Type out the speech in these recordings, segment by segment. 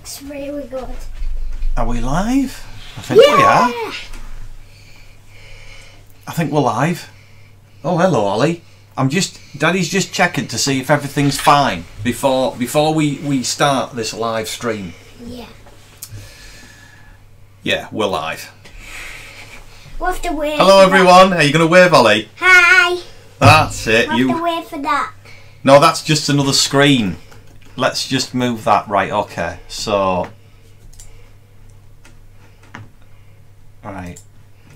looks really good. Are we live? I think we are. I think we're live. Oh, hello, Ollie. I'm just, Daddy's just checking to see if everything's fine before before we we start this live stream. Yeah. Yeah, we're live. We'll have to wait. Hello, for that. everyone. Are you going to wave, Ollie? Hi. That's it. We'll have You. to wait for that. No, that's just another screen. Let's just move that. Right, okay. So. Right.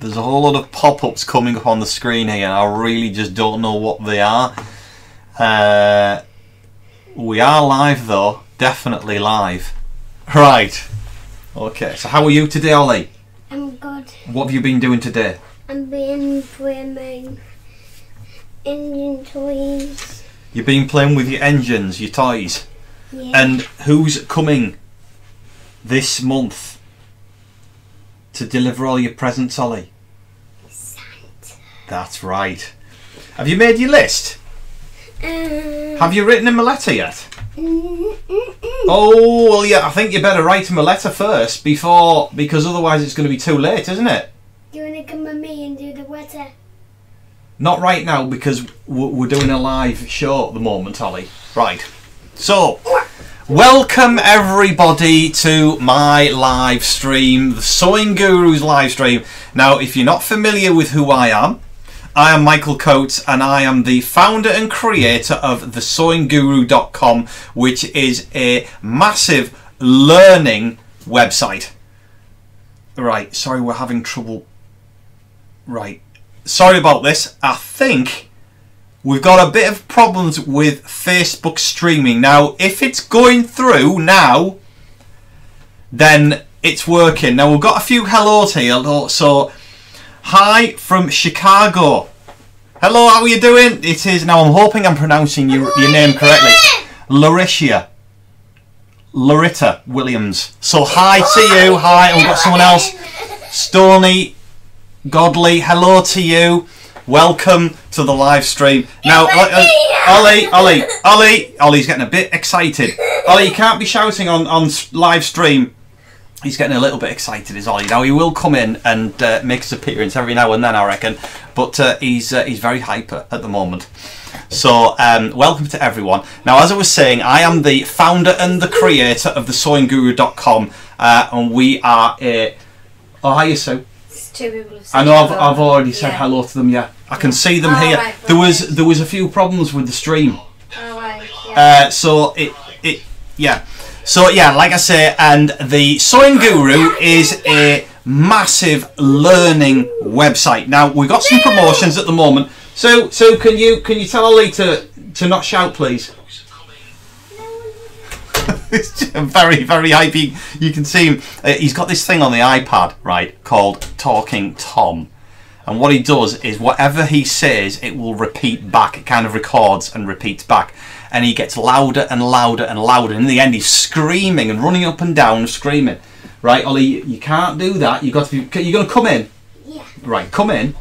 There's a whole lot of pop ups coming up on the screen here, and I really just don't know what they are. Uh, we are live, though. Definitely live. Right. Okay, so how are you today, Ollie? I'm good. What have you been doing today? I'm being playing engine toys. You've been playing with your engines, your toys. Yeah. And who's coming this month to deliver all your presents, Ollie? Santa. That's right. Have you made your list? Um, Have you written him a letter yet? mm, mm, mm. Oh, well, yeah, I think you better write him a letter first before, because otherwise it's going to be too late, isn't it? Do you want to come with me and do the letter? Not right now, because we're doing a live show at the moment, Ollie. Right. So, welcome everybody to my live stream, the Sewing Guru's live stream. Now, if you're not familiar with who I am, I am Michael Coates and I am the founder and creator of thesewingguru.com, which is a massive learning website. Right, sorry, we're having trouble. Right, sorry about this. I think we've got a bit of problems with Facebook streaming. Now, if it's going through now, then it's working. Now, we've got a few hellos here. So, hi from Chicago. Hello, how are you doing? It is, now I'm hoping I'm pronouncing your, your name correctly. Lauritia. Loretta Williams. So, hi to you. Hi, and we've got someone else. Stony Godly, hello to you. Welcome to the live stream. Now, uh, uh, Ollie, Ollie, Ollie, Ollie's getting a bit excited. Ollie, you can't be shouting on on live stream. He's getting a little bit excited, is Ollie. Now he will come in and uh, make his appearance every now and then, I reckon. But uh, he's uh, he's very hyper at the moment. So, um, welcome to everyone. Now, as I was saying, I am the founder and the creator of the sewingguru.com, uh, and we are a. Oh, hiya, Sue. It's two people have said I know I've. I've already said Yeah. hello to them. Yeah, I can see them Oh, here. right, there was there was a few problems with the stream, Oh, right, yeah. uh, so it it yeah. So yeah, like I say, and the Sewing Guru is a massive learning website. Now we've got some promotions at the moment. So so can you can you tell Ollie to to not shout, please? it's very very hypey. You can see him. Uh, he's got this thing on the iPad, right, called Talking Tom. And what he does is whatever he says, it will repeat back. It kind of records and repeats back. And he gets louder and louder and louder. And in the end, he's screaming and running up and down, screaming. Right, Ollie, you- can't do that. You've got to. Be, you're going to come in. Yeah. Right, come in.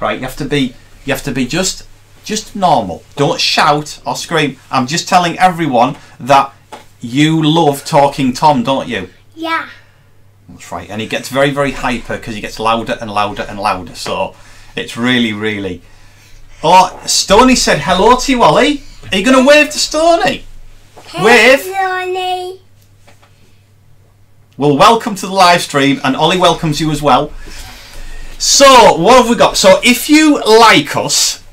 Right, you have to be. You have to be just, just normal. Don't shout or scream. I'm just telling everyone that you love talking Tom, don't you? Yeah. That's right, and he gets very, very hyper because he gets louder and louder and louder. So it's really, really. Oh, Stony said hello to you, Ollie. Are you going to wave to Stony? Wave. Sonny. Well, welcome to the live stream, and Ollie welcomes you as well. So, what have we got? So, if you like us,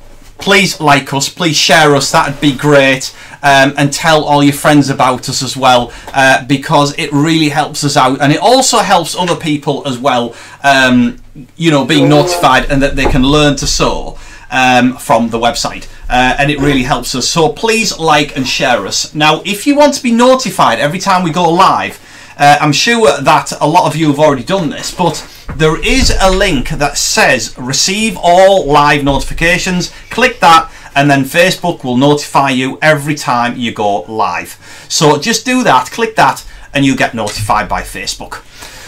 please like us, please share us, that'd be great. Um, and tell all your friends about us as well, uh, because it really helps us out, and it also helps other people as well. Um, you know, being notified and that they can learn to sew um, from the website. Uh, and it really helps us. So please like and share us. Now, if you want to be notified every time we go live, uh, I'm sure that a lot of you have already done this, but there is a link that says receive all live notifications. Click that, and then Facebook will notify you every time you go live. So just do that, click that, and you get notified by Facebook.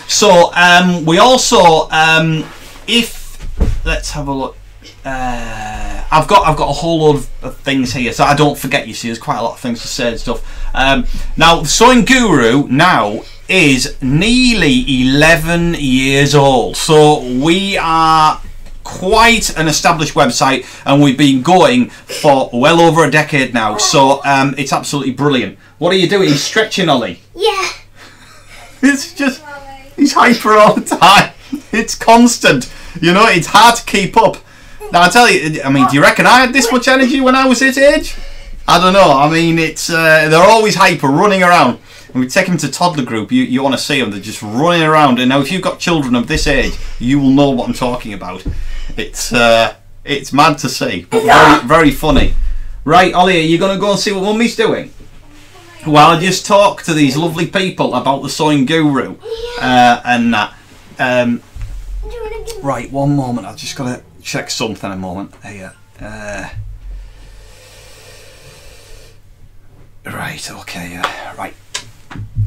So um, we also, um, if let's have a look. Uh, I've got I've got a whole load of, things here, so I don't forget. You see, there's quite a lot of things to say and stuff. Um, now, Sewing Guru now is nearly 11 years old, so we are quite an established website, and we've been going for well over a decade now. So um, it's absolutely brilliant. What are you doing? He's stretching, Ollie. Yeah. It's just he's hyper all the time. It's constant. You know, it's hard to keep up. Now I tell you, I mean, do you reckon I had this much energy when I was his age? I don't know. I mean, it's uh, they're always hyper, running around. When we take them to toddler group, you, you want to see them. They're just running around. And now, if you've got children of this age, you will know what I'm talking about. It's uh, it's mad to see, but very very funny. Right, Ollie, are you going to go and see what Mummy's doing? Well, I just talked to these lovely people about the sewing guru uh, and that. Um, Do you want to give right, one moment. I've just got to check something a moment. Here. Uh, right, okay. Uh, right.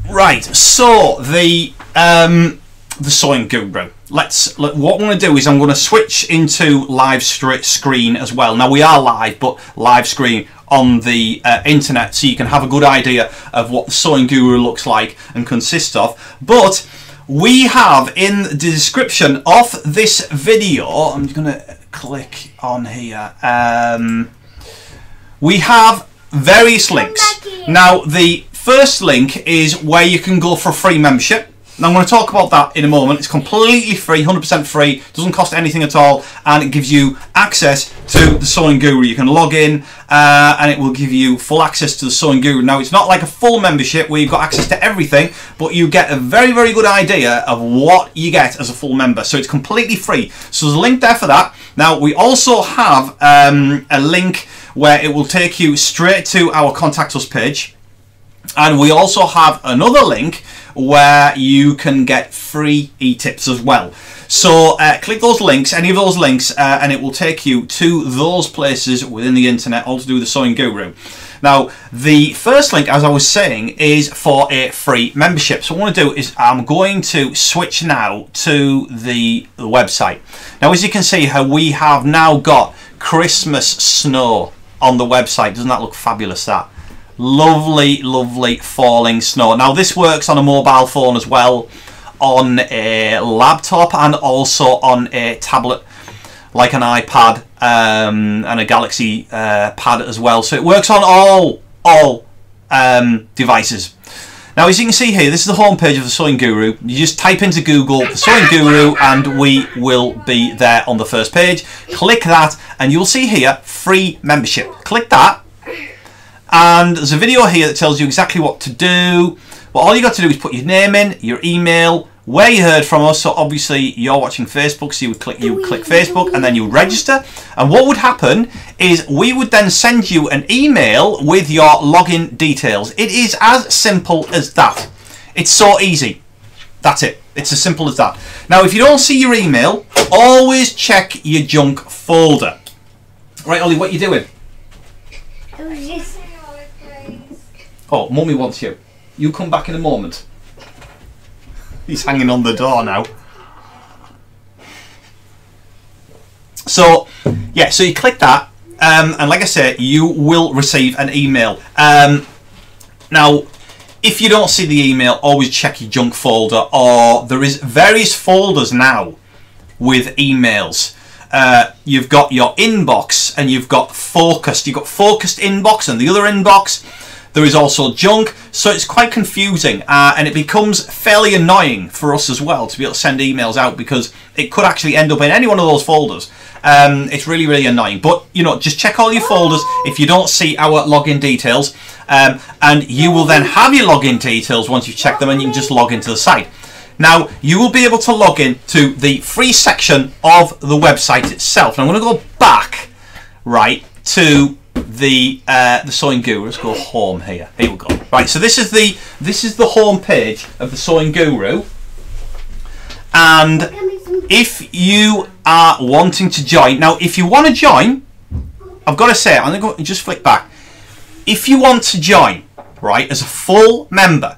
Right, so the um, the sewing guru. Let's. Let, what I'm going to do is I'm going to switch into live screen as well. Now we are live, but live screen on the uh, internet, so you can have a good idea of what the sewing guru looks like and consists of. But we have in the description of this video. I'm going to click on here. Um, we have various links. Now, the first link is where you can go for a free membership. Now, I'm going to talk about that in a moment. It's completely free, 100% free, doesn't cost anything at all, and it gives you access to the Sewing Guru. You can log in, uh, and it will give you full access to the Sewing Guru. Now, it's not like a full membership where you've got access to everything, but you get a very, very good idea of what you get as a full member. So it's completely free. So there's a link there for that. Now, we also have um, a link where it will take you straight to our Contact Us page. And we also have another link where you can get free e-tips as well. So uh, click those links, any of those links, uh, and it will take you to those places within the internet, all to do with the Sewing Guru. Now, the first link, as I was saying, is for a free membership. So what I want to do is I'm going to switch now to the, website. Now, as you can see how we have now got Christmas snow on the website. Doesn't that look fabulous, that? Lovely lovely falling snow. Now this works on a mobile phone as well on a laptop and also on a tablet like an ipad um, and a galaxy uh, pad as well. So it works on all all um, devices. Now as you can see here this is the homepage of the sewing guru. You just type into google the sewing guru and we will be there on the first page. Click that and you'll see here free membership. Click that and there's a video here that tells you exactly what to do. Well, all you got to do is put your name in, your email, where you heard from us. So obviously you're watching Facebook, so you would click you would click Facebook and then you register. And what would happen is we would then send you an email with your login details. It is as simple as that. It's so easy. That's it. It's as simple as that. Now, if you don't see your email, always check your junk folder. Right, Ollie, what are you doing? It was just Oh, mummy wants you. You come back in a moment. He's hanging on the door now. So, yeah, so you click that, um, and like I say, you will receive an email. Um, now, if you don't see the email, always check your junk folder, or there is various folders now with emails. Uh, you've got your inbox and you've got focused. You've got focused inbox and the other inbox. There is also junk, so it's quite confusing uh, and it becomes fairly annoying for us as well to be able to send emails out because it could actually end up in any one of those folders. Um, it's really, really annoying. But, you know, just check all your folders if you don't see our login details um, and you will then have your login details once you've checked them and you can just log into the site. Now, you will be able to log in to the free section of the website itself. I'm going to go back, right, to the uh, the sewing guru. Let's go home here. Here we go. Right, so this is the this is the home page of the sewing guru, and if you are wanting to join now, if you want to join, I've got to say, I'm going to go just flick back. If you want to join, right, as a full member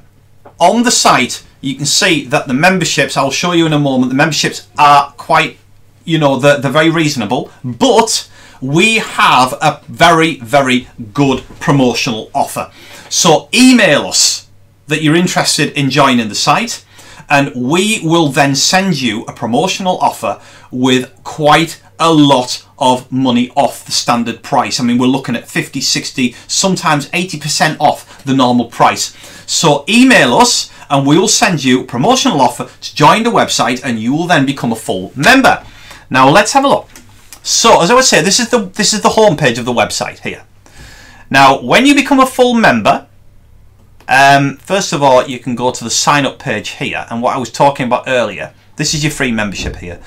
on the site, you can see that the memberships. I'll show you in a moment. The memberships are quite, you know, they're, they're very reasonable, but we have a very, very good promotional offer. So email us that you're interested in joining the site and we will then send you a promotional offer with quite a lot of money off the standard price. I mean, we're looking at 50, 60, sometimes 80% off the normal price. So email us and we will send you a promotional offer to join the website and you will then become a full member. Now let's have a look. So as I would say, this is the this is the homepage of the website here. Now, when you become a full member, um, first of all, you can go to the sign up page here, and what I was talking about earlier. This is your free membership here.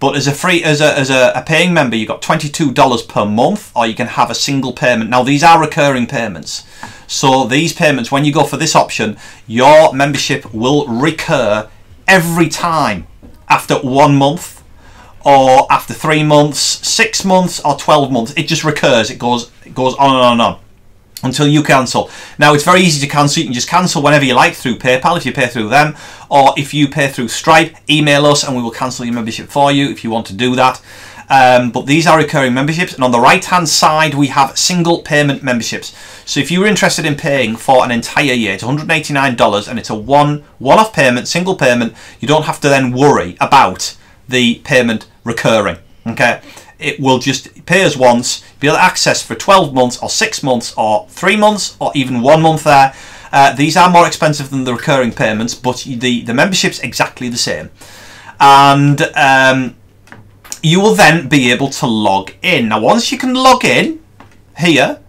But as a free as a as a, a paying member, you got twenty two dollars per month, or you can have a single payment. Now these are recurring payments. So these payments, when you go for this option, your membership will recur every time after one month, or after three months, six months, or twelve months. It just recurs. It goes it goes on and on and on until you cancel. Now it's very easy to cancel. You can just cancel whenever you like through PayPal if you pay through them, or if you pay through Stripe, email us and we will cancel your membership for you if you want to do that. Um, but these are recurring memberships, and on the right hand side we have single payment memberships. So if you were interested in paying for an entire year, it's $189 and it's a one one-off payment, single payment. You don't have to then worry about the payment recurring. Okay it will just pay us once, be able to access for 12 months or 6 months or 3 months or even 1 month there. Uh, these are more expensive than the recurring payments, but the, the membership's exactly the same. And um, you will then be able to log in. Now, once you can log in here,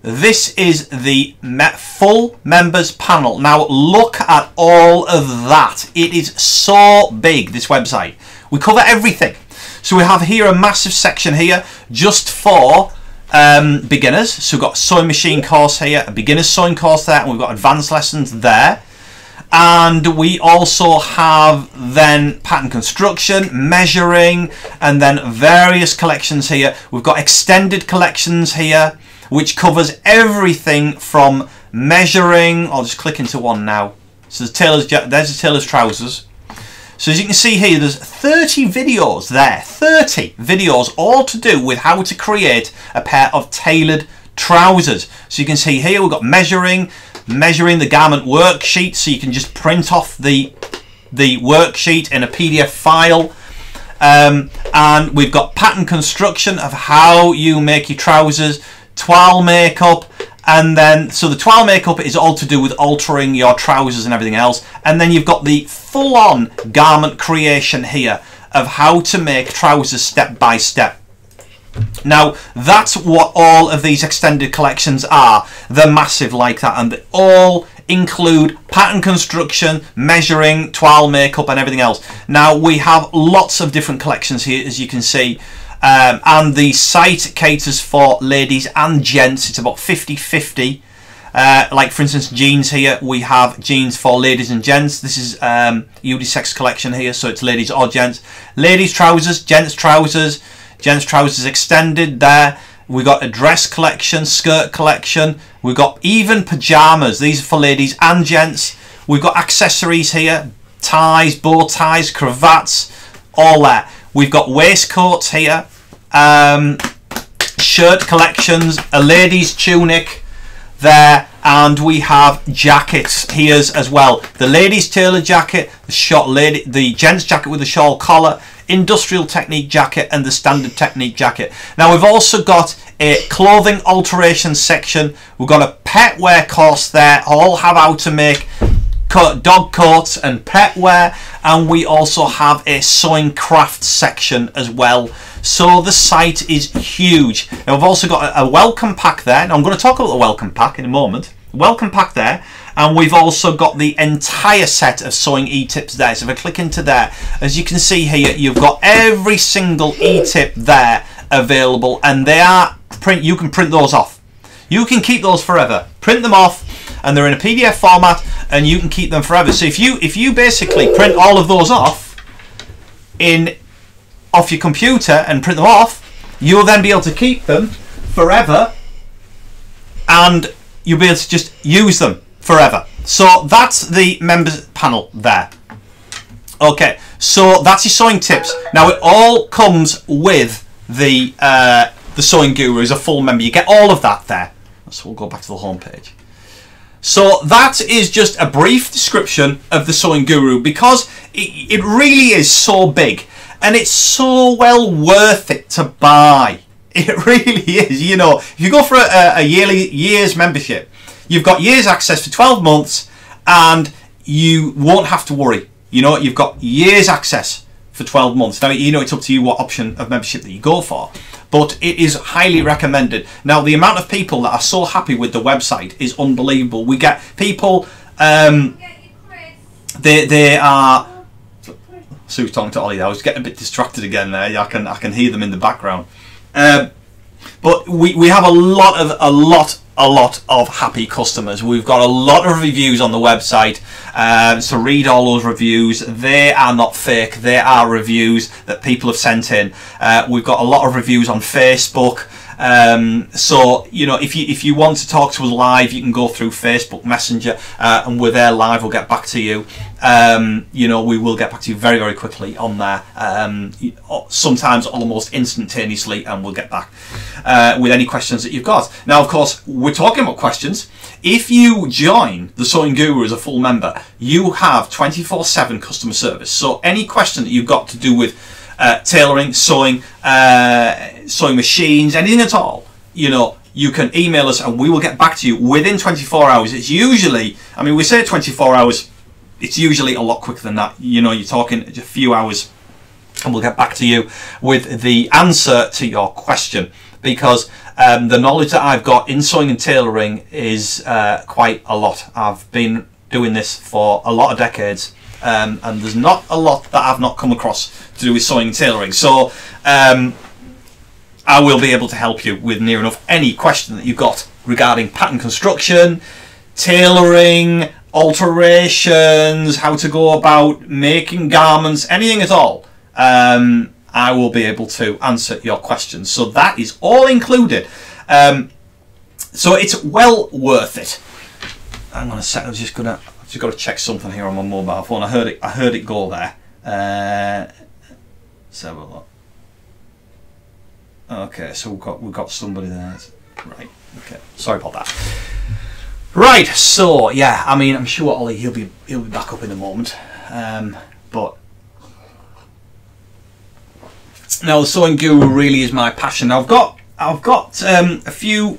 this is the full members panel. Now, look at all of that. It is so big, this website. We cover everything. So we have here a massive section here just for um, beginners. So we've got sewing machine course here, a beginner's sewing course there, and we've got advanced lessons there. And we also have then pattern construction, measuring, and then various collections here. We've got extended collections here, which covers everything from measuring. I'll just click into one now. So the tailor's, there's the tailor's trousers. So as you can see here, there's 30 videos there, 30 videos all to do with how to create a pair of tailored trousers. So you can see here we've got measuring, measuring the garment worksheet, so you can just print off the, the worksheet in a PDF file. Um, and we've got pattern construction of how you make your trousers, toile makeup, and then so the toile makeup is all to do with altering your trousers and everything else. And then you've got the full-on garment creation here of how to make trousers step by step. Now that's what all of these extended collections are. They're massive like that and they all include pattern construction measuring toile makeup and everything else. Now we have lots of different collections here as you can see um, and the site caters for ladies and gents. It's about 50-50. Uh, like for instance jeans here we have jeans for ladies and gents. This is um, unisex collection here so it's ladies or gents. Ladies trousers gents trousers gents trousers extended there. We got a dress collection skirt collection. We've got even pajamas. These are for ladies and gents. We've got accessories here ties bow ties cravats all that. We've got waistcoats here um, shirt collections, a lady's tunic there, and we have jackets here as well. The ladies' tailor jacket, the short lady, the gents' jacket with the shawl collar, industrial technique jacket, and the standard technique jacket. Now we've also got a clothing alteration section. We've got a pet wear course there. All have how to make dog coats and pet wear and we also have a sewing craft section as well. So the site is huge. Now we've also got a, a welcome pack there. Now I'm going to talk about the welcome pack in a moment. Welcome pack there and we've also got the entire set of sewing e-tips there. So if I click into there as you can see here you've got every single e-tip there available and they are print you can print those off. You can keep those forever. Print them off and they're in a PDF format and you can keep them forever. So if you if you basically print all of those off in off your computer and print them off, you'll then be able to keep them forever and you'll be able to just use them forever. So that's the members panel there. Okay, so that's your sewing tips. Now it all comes with the uh, the Sewing Guru as a full member. You get all of that there. So we'll go back to the home page. So that is just a brief description of the Sewing Guru because it, it really is so big and it's so well worth it to buy. It really is. You know, if you go for a, a yearly year's membership, you've got years access for 12 months and you won't have to worry. You know, you've got years access for 12 months. Now, you know, it's up to you what option of membership that you go for, but it is highly recommended. Now, the amount of people that are so happy with the website is unbelievable. We get people, um, they, they are. Sue's talking to Ollie. I was getting a bit distracted again there. I can I can hear them in the background. Um, but we, we have a lot of a lot a lot of happy customers. We've got a lot of reviews on the website. Um, so read all those reviews. They are not fake. They are reviews that people have sent in. Uh, we've got a lot of reviews on Facebook. Um, so you know, if you if you want to talk to us live, you can go through Facebook Messenger, uh, and we're there live. We'll get back to you. Um, you know, we will get back to you very very quickly on there. Um, sometimes almost instantaneously, and we'll get back uh, with any questions that you've got. Now, of course, we're talking about questions. If you join the Sewing Guru as a full member, you have 24/7 customer service. So any question that you've got to do with uh, tailoring, sewing, uh, sewing machines, anything at all, you know, you can email us and we will get back to you within 24 hours. It's usually, I mean, we say 24 hours, it's usually a lot quicker than that. You know, you're talking a few hours and we'll get back to you with the answer to your question because um, the knowledge that I've got in sewing and tailoring is uh, quite a lot. I've been doing this for a lot of decades um, and there's not a lot that I've not come across to do with sewing and tailoring. So um, I will be able to help you with near enough any question that you've got regarding pattern construction, tailoring, alterations, how to go about making garments, anything at all. Um, I will be able to answer your questions. So that is all included. Um, so it's well worth it. I'm gonna set. I was just gonna just got to check something here on my mobile phone. I heard it. I heard it go there. Uh. Okay, so we've got we've got somebody there. Right. Okay. Sorry about that. Right. So yeah, I mean, I'm sure Ollie he'll be he'll be back up in a moment. Um, but now the sewing guru really is my passion. I've got I've got um, a few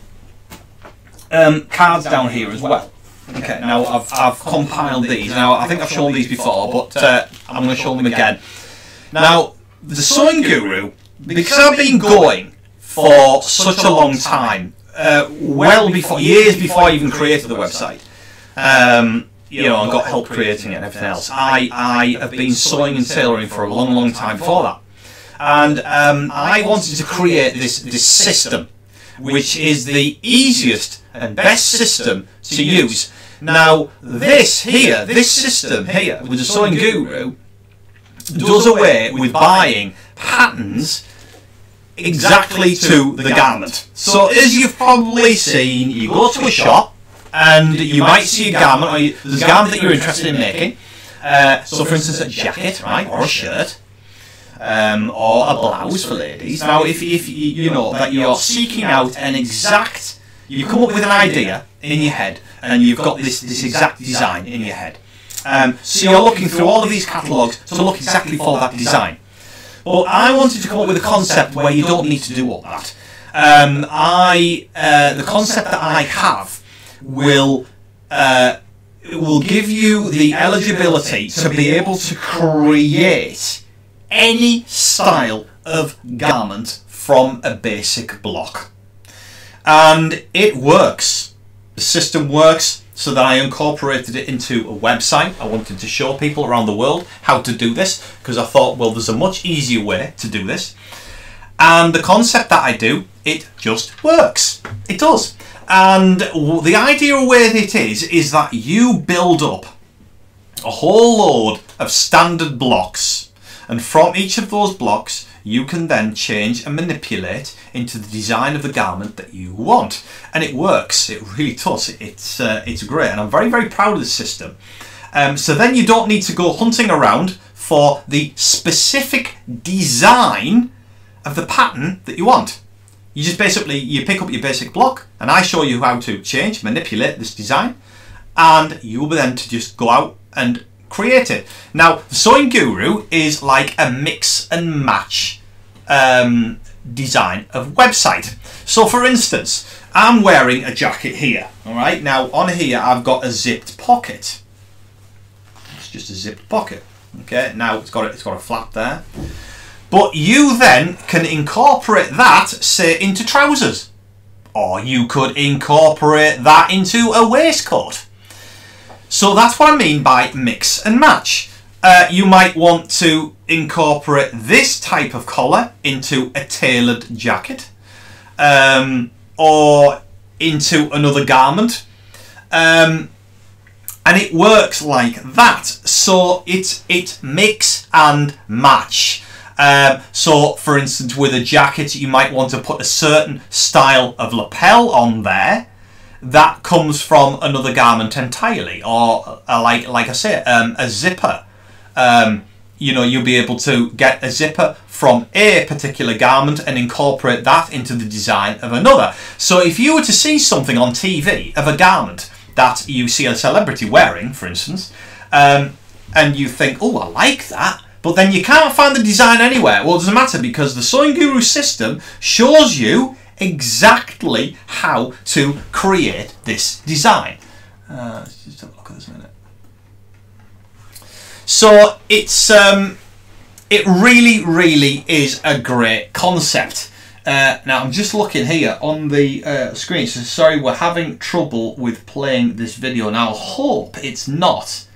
um, cards down here as well. Okay, now I've, I've compiled these. Now I think I've shown these before, but uh, I'm going to show them again. Now, the Sewing Guru, because I've been going for such a long time, uh, well before, years before I even created the website, um, you know, and got help creating it and everything else, I, I have been sewing and tailoring for a long, long time before that. And um, I wanted to create this, this system, which is the easiest and best system to use. Now, this here, this system here, with the Sewing Guru, does away with buying patterns exactly to the garment. So, as you've probably seen, you go to a shop and you might see a garment, or you, there's a garment that you're interested in making. Uh, so, for instance, a jacket, right, or a shirt. Um, or a blouse for ladies. Now, if, if you, know that you're seeking out an exact you come up with an idea in your head and you've got this, this exact design in your head. Um, so you're looking through all of these catalogues to look exactly for that design. Well, I wanted to come up with a concept where you don't need to do all that. Um, I uh, the concept that I have will uh, will give you the eligibility to be able to create any style of garment from a basic block and it works. The system works so that I incorporated it into a website. I wanted to show people around the world how to do this because I thought, well, there's a much easier way to do this. And the concept that I do, it just works. It does. And the idea with it is, is that you build up a whole load of standard blocks. And from each of those blocks, you can then change and manipulate into the design of the garment that you want. And it works, it really does. It's, uh, it's great, and I'm very, very proud of the system. Um, so then you don't need to go hunting around for the specific design of the pattern that you want. You just basically you pick up your basic block, and I show you how to change, manipulate this design, and you'll be then to just go out and create it. Now, the Sewing Guru is like a mix and match um, design of website. So, for instance, I'm wearing a jacket here. All right. Now, on here, I've got a zipped pocket. It's just a zipped pocket. Okay. Now it's got a, it's got a flap there. But you then can incorporate that, say, into trousers. Or you could incorporate that into a waistcoat. So that's what I mean by mix and match. Uh, you might want to incorporate this type of collar into a tailored jacket um, or into another garment. Um, and it works like that. So it, it mix and match. Um, so, for instance, with a jacket, you might want to put a certain style of lapel on there that comes from another garment entirely, or uh, like like I say, um, a zipper. Um, you know, you'll be able to get a zipper from a particular garment and incorporate that into the design of another. So, if you were to see something on TV of a garment that you see a celebrity wearing, for instance, um, and you think, "Oh, I like that." but then you can't find the design anywhere. Well, it doesn't matter because the Sewing Guru system shows you exactly how to create this design. Uh, let's just have a look at this a minute. So it's um, it really, really is a great concept. Uh, now I'm just looking here on the uh, screen. So sorry, we're having trouble with playing this video. Now I hope it's not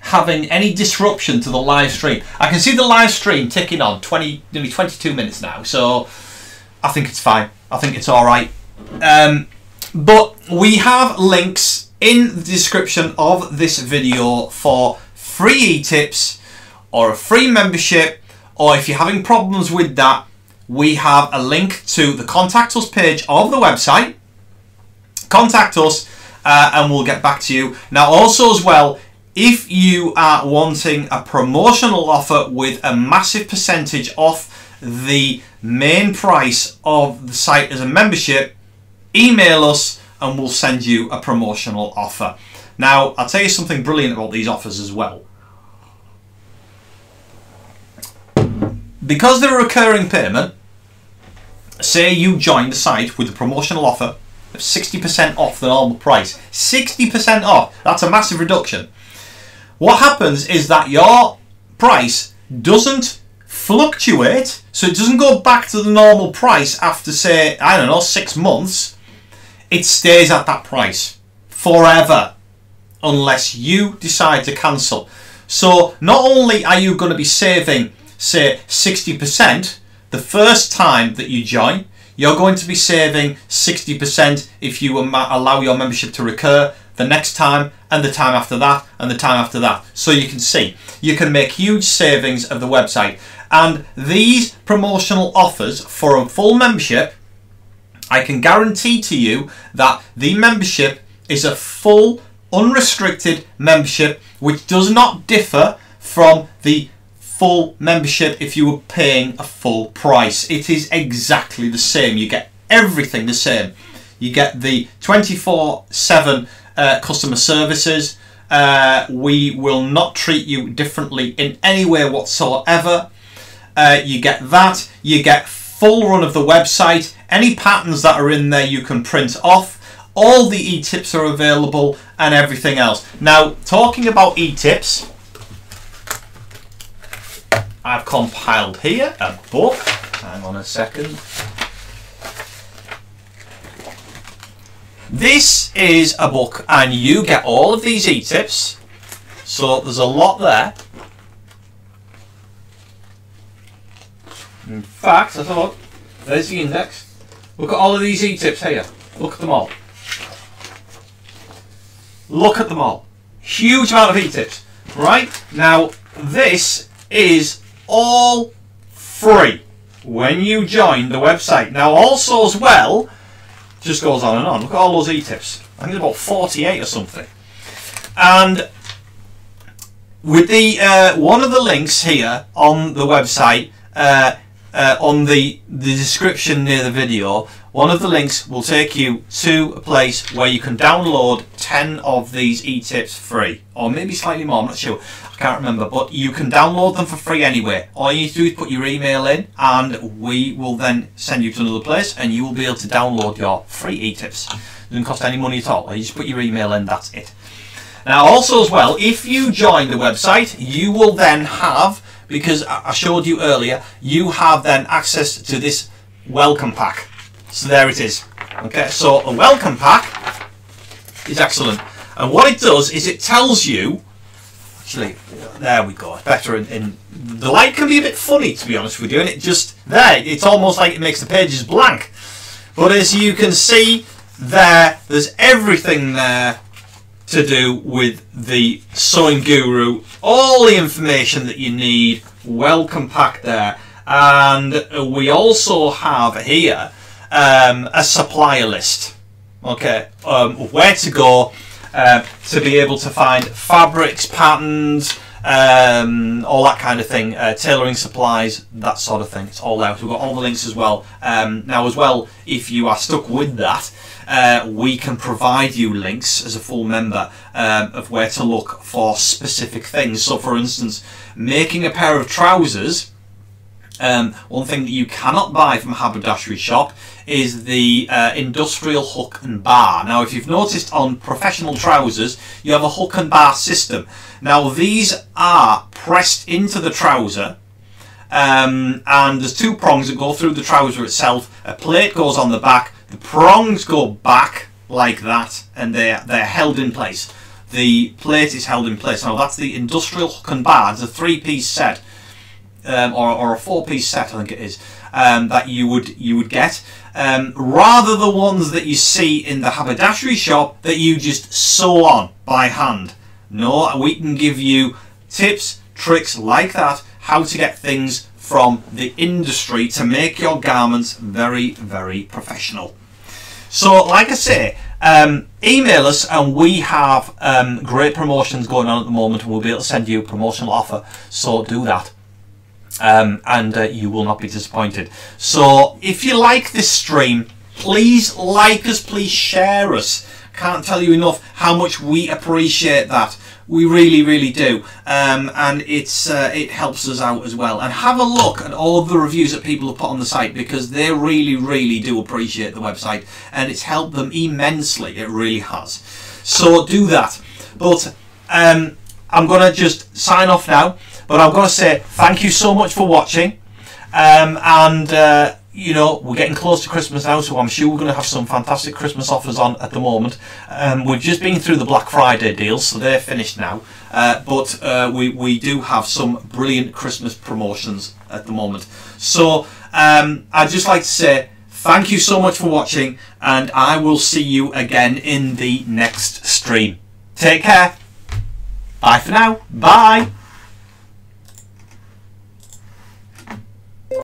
having any disruption to the live stream. I can see the live stream ticking on 20, nearly 22 minutes now, so I think it's fine. I think it's all right. Um, but we have links in the description of this video for free e-tips or a free membership, or if you're having problems with that, we have a link to the contact us page of the website. Contact us uh, and we'll get back to you. Now also as well, if you are wanting a promotional offer with a massive percentage off the main price of the site as a membership, email us and we'll send you a promotional offer. Now, I'll tell you something brilliant about these offers as well. Because they're a recurring payment, say you join the site with a promotional offer of 60% off the normal price. 60% off, that's a massive reduction. What happens is that your price doesn't fluctuate, so it doesn't go back to the normal price after, say, I don't know, six months. It stays at that price forever unless you decide to cancel. So not only are you going to be saving, say, 60% the first time that you join, you're going to be saving 60% if you allow your membership to recur the next time and the time after that and the time after that. So you can see, you can make huge savings of the website. And these promotional offers for a full membership, I can guarantee to you that the membership is a full unrestricted membership which does not differ from the full membership if you were paying a full price. It is exactly the same. You get everything the same. You get the 24 7 uh, customer services. Uh, we will not treat you differently in any way whatsoever. Uh, you get that. You get full run of the website. Any patterns that are in there you can print off. All the e-tips are available and everything else. Now, talking about e-tips, I've compiled here a book. Hang on a second. This is a book, and you get all of these e-tips. So there's a lot there. In fact, have a. There's the index. Look at all of these e-tips here. Look at them all. Look at them all. Huge amount of e-tips. Right? Now, this is all free when you join the website. Now, also as well, just goes on and on. Look at all those e-tips. I think it's about 48 or something. And with the uh, one of the links here on the website, uh, uh, on the the description near the video, one of the links will take you to a place where you can download 10 of these e-tips free, or maybe slightly more. I'm not sure. I can't remember, but you can download them for free anyway. All you need to do is put your email in, and we will then send you to another place, and you will be able to download your free e-tips. Doesn't cost any money at all. You just put your email in. That's it. Now, also as well, if you join the website, you will then have, because I showed you earlier, you have then access to this welcome pack. So there it is. Okay, so a welcome pack is excellent. And what it does is it tells you, actually, there we go, better in, in, the light can be a bit funny to be honest with you, and it just, there, it's almost like it makes the pages blank. But as you can see there, there's everything there to do with the Sewing Guru. All the information that you need, well pack there. And we also have here um, a supplier list. Okay, um, where to go uh, to be able to find fabrics, patterns, um, all that kind of thing, uh, tailoring supplies, that sort of thing. It's all out. We've got all the links as well. Um, now, as well, if you are stuck with that, uh, we can provide you links as a full member um, of where to look for specific things. So, for instance, making a pair of trousers. Um, one thing that you cannot buy from a haberdashery shop is the uh, industrial hook and bar. Now, if you've noticed on professional trousers, you have a hook and bar system. Now, these are pressed into the trouser, um, and there's two prongs that go through the trouser itself. A plate goes on the back. The prongs go back like that, and they're they're held in place. The plate is held in place. Now, that's the industrial hook and bar. It's a three-piece set um, or, or a four piece set I think it is um, that you would you would get um, rather the ones that you see in the haberdashery shop that you just sew on by hand. No we can give you tips tricks like that how to get things from the industry to make your garments very very professional. So like I say um, email us and we have um, great promotions going on at the moment and we'll be able to send you a promotional offer. So do that um, and uh, you will not be disappointed. So if you like this stream, please like us, please share us. Can't tell you enough how much we appreciate that. We really, really do, um, and it's uh, it helps us out as well. And have a look at all of the reviews that people have put on the site because they really, really do appreciate the website, and it's helped them immensely. It really has. So do that. But um, I'm gonna just sign off now. But I've got to say thank you so much for watching. Um, and uh, you know we're getting close to Christmas now, so I'm sure we're going to have some fantastic Christmas offers on at the moment. Um, we've just been through the Black Friday deals, so they're finished now. Uh, but uh, we we do have some brilliant Christmas promotions at the moment. So um, I'd just like to say thank you so much for watching, and I will see you again in the next stream. Take care. Bye for now. Bye.